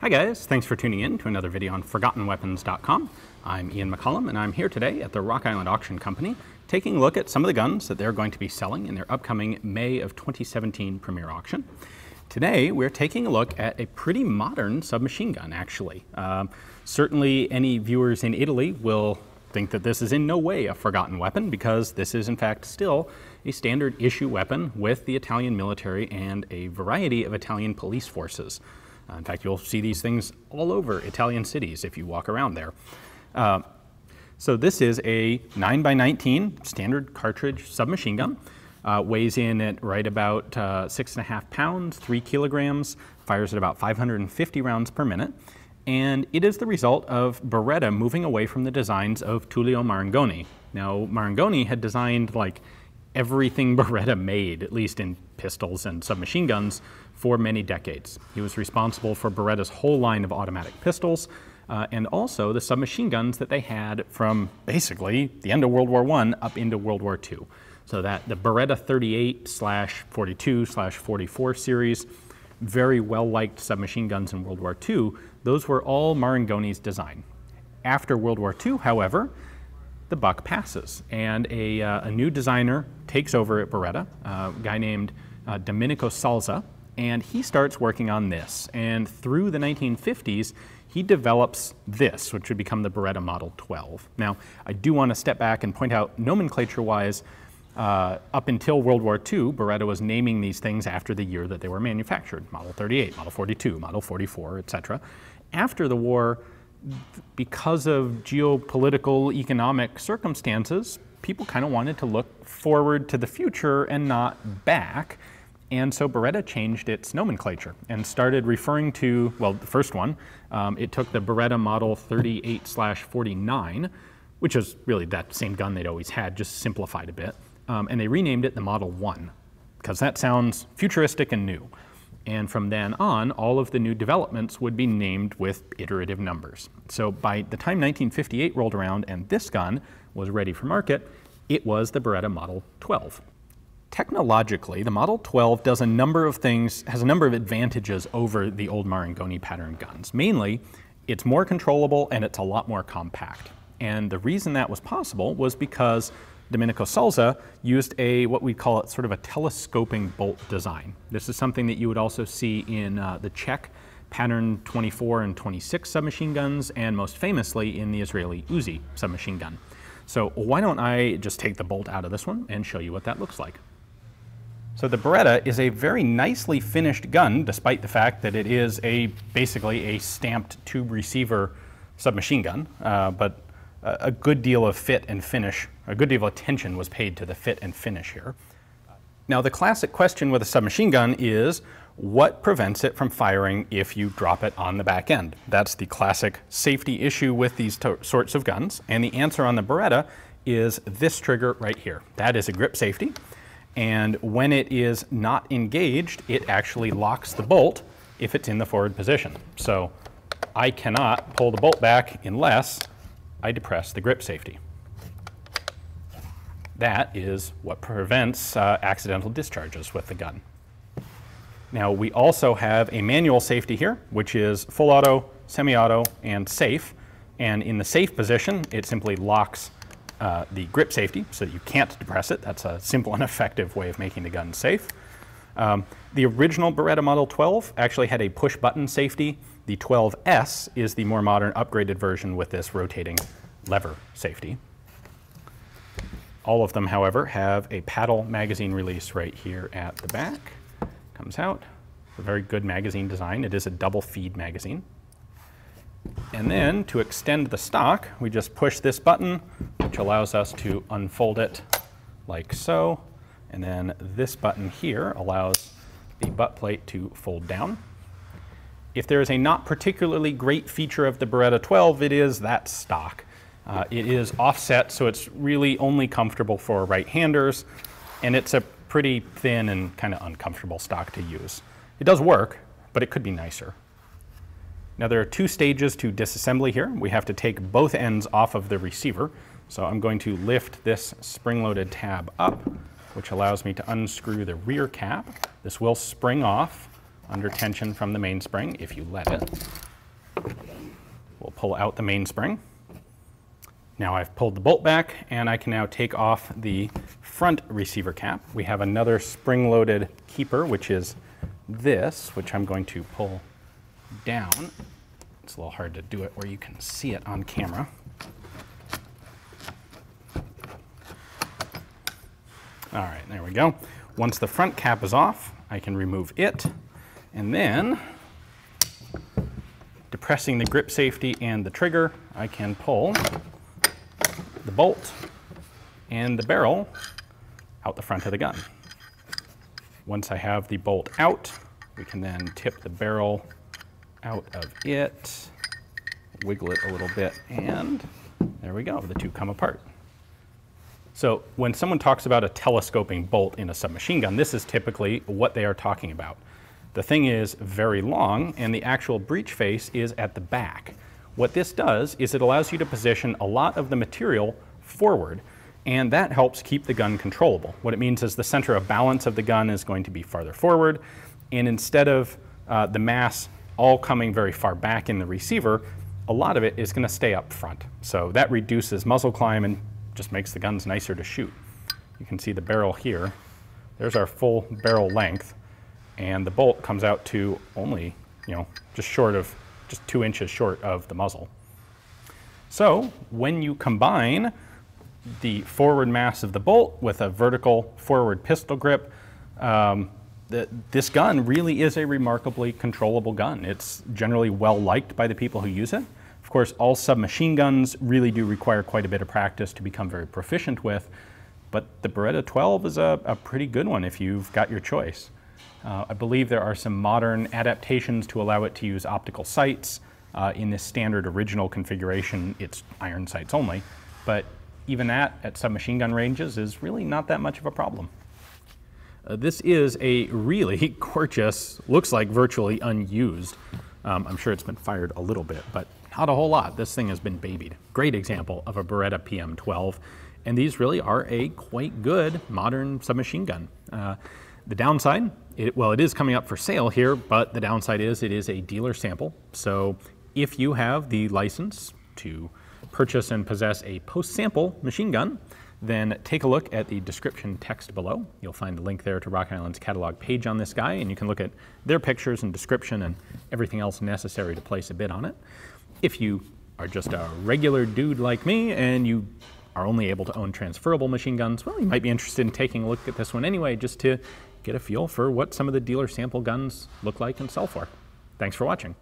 Hi guys, thanks for tuning in to another video on ForgottenWeapons.com. I'm Ian McCollum and I'm here today at the Rock Island Auction Company taking a look at some of the guns that they're going to be selling in their upcoming May of 2017 premiere auction. Today we're taking a look at a pretty modern submachine gun actually. Um, certainly any viewers in Italy will think that this is in no way a forgotten weapon because this is in fact still a standard issue weapon with the Italian military and a variety of Italian police forces. Uh, in fact, you'll see these things all over Italian cities if you walk around there. Uh, so this is a 9 by 19 standard cartridge submachine gun. Uh, weighs in at right about uh, six and a half pounds, three kilograms, fires at about 550 rounds per minute and it is the result of Beretta moving away from the designs of Tullio Marengoni. Now, Marengoni had designed like everything Beretta made, at least in pistols and submachine guns, for many decades. He was responsible for Beretta's whole line of automatic pistols, uh, and also the submachine guns that they had from basically the end of World War I up into World War II. So that the Beretta 38 slash 42 slash 44 series, very well liked submachine guns in World War II, those were all Marengoni's design. After World War II, however, the buck passes, and a, uh, a new designer takes over at Beretta, uh, a guy named uh, Domenico Salza, and he starts working on this. And through the 1950s, he develops this, which would become the Beretta Model 12. Now, I do want to step back and point out nomenclature-wise, uh, up until World War II, Beretta was naming these things after the year that they were manufactured, Model 38, Model 42, Model 44, etc. After the war, because of geopolitical economic circumstances, people kind of wanted to look forward to the future and not back. And so Beretta changed its nomenclature and started referring to, well, the first one, um, it took the Beretta Model 38-49, which is really that same gun they'd always had, just simplified a bit um, and they renamed it the Model 1 because that sounds futuristic and new. And from then on, all of the new developments would be named with iterative numbers. So by the time 1958 rolled around and this gun was ready for market, it was the Beretta Model 12. Technologically, the Model 12 does a number of things, has a number of advantages over the old Marengoni pattern guns. Mainly, it's more controllable and it's a lot more compact. And the reason that was possible was because Domenico Salza used a, what we call it, sort of a telescoping bolt design. This is something that you would also see in uh, the Czech pattern 24 and 26 submachine guns, and most famously in the Israeli Uzi submachine gun. So why don't I just take the bolt out of this one and show you what that looks like. So the Beretta is a very nicely finished gun, despite the fact that it is a basically a stamped tube receiver submachine gun, uh, but a good deal of fit and finish, a good deal of attention was paid to the fit and finish here. Now the classic question with a submachine gun is, what prevents it from firing if you drop it on the back end? That's the classic safety issue with these sorts of guns. And the answer on the Beretta is this trigger right here. That is a grip safety. And when it is not engaged, it actually locks the bolt if it's in the forward position. So I cannot pull the bolt back unless I depress the grip safety. That is what prevents uh, accidental discharges with the gun. Now we also have a manual safety here, which is full auto, semi-auto, and safe. And in the safe position, it simply locks uh, the grip safety so that you can't depress it. That's a simple and effective way of making the gun safe. Um, the original Beretta Model 12 actually had a push button safety the 12S is the more modern upgraded version with this rotating lever safety. All of them, however, have a paddle magazine release right here at the back. Comes out. A very good magazine design. It is a double feed magazine. And then to extend the stock, we just push this button, which allows us to unfold it like so. And then this button here allows the butt plate to fold down. If there is a not particularly great feature of the Beretta 12, it is that stock. Uh, it is offset, so it's really only comfortable for right-handers, and it's a pretty thin and kind of uncomfortable stock to use. It does work, but it could be nicer. Now there are two stages to disassembly here. We have to take both ends off of the receiver. So I'm going to lift this spring-loaded tab up, which allows me to unscrew the rear cap. This will spring off under tension from the mainspring if you let it. We'll pull out the mainspring. Now I've pulled the bolt back and I can now take off the front receiver cap. We have another spring-loaded keeper, which is this, which I'm going to pull down. It's a little hard to do it where you can see it on camera. All right, there we go. Once the front cap is off, I can remove it and then depressing the grip safety and the trigger, I can pull the bolt and the barrel out the front of the gun. Once I have the bolt out, we can then tip the barrel out of it, wiggle it a little bit, and there we go, the two come apart. So when someone talks about a telescoping bolt in a submachine gun, this is typically what they are talking about. The thing is very long and the actual breech face is at the back. What this does is it allows you to position a lot of the material forward and that helps keep the gun controllable. What it means is the center of balance of the gun is going to be farther forward and instead of uh, the mass all coming very far back in the receiver, a lot of it is going to stay up front. So that reduces muzzle climb and just makes the guns nicer to shoot. You can see the barrel here. There's our full barrel length, and the bolt comes out to only, you know, just short of, just two inches short of the muzzle. So when you combine the forward mass of the bolt with a vertical forward pistol grip, um, the, this gun really is a remarkably controllable gun. It's generally well liked by the people who use it. Of course, all submachine guns really do require quite a bit of practice to become very proficient with, but the Beretta 12 is a, a pretty good one if you've got your choice. Uh, I believe there are some modern adaptations to allow it to use optical sights. Uh, in this standard original configuration, it's iron sights only, but even that at submachine gun ranges is really not that much of a problem. Uh, this is a really gorgeous, looks like virtually unused. Um, I'm sure it's been fired a little bit, but not a whole lot. This thing has been babied. Great example of a Beretta PM12. And these really are a quite good modern submachine gun. Uh, the downside, it, well, it is coming up for sale here, but the downside is it is a dealer sample. So if you have the license to purchase and possess a post-sample machine gun, then take a look at the description text below. You'll find a link there to Rock Island's catalog page on this guy, and you can look at their pictures and description and everything else necessary to place a bid on it. If you are just a regular dude like me and you are only able to own transferable machine guns, well, you might be interested in taking a look at this one anyway, just to get a feel for what some of the dealer sample guns look like and sell for. Thanks for watching.